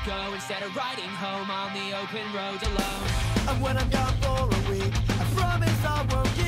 I go instead of riding home on the open road alone. And when I'm gone for a week, I promise I won't give.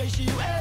chasing you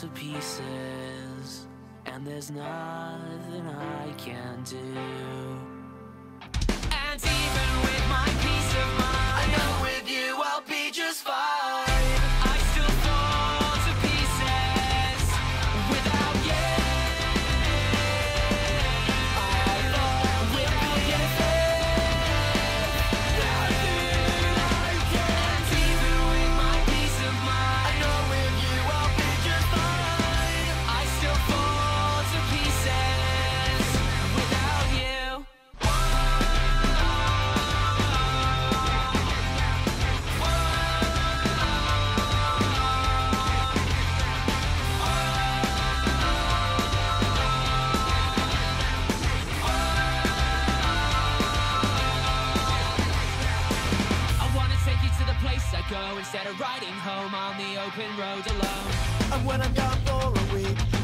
to pieces, and there's nothing I can do. riding home on the open road alone. And when I'm gone for a week.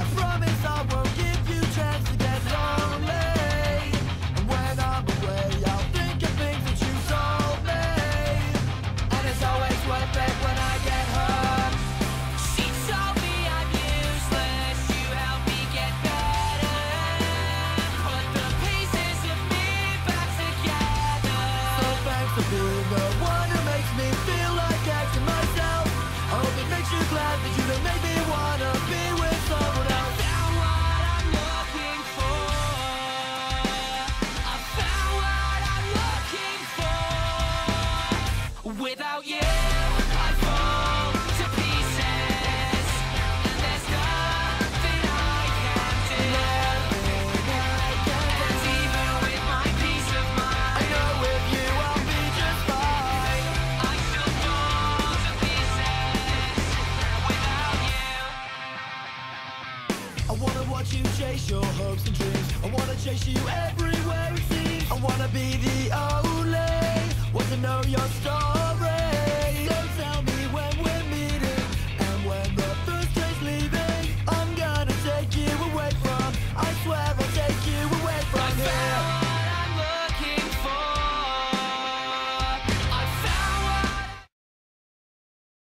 makes you glad that you don't chase your hopes and dreams. I wanna chase you everywhere it seems. I wanna be the only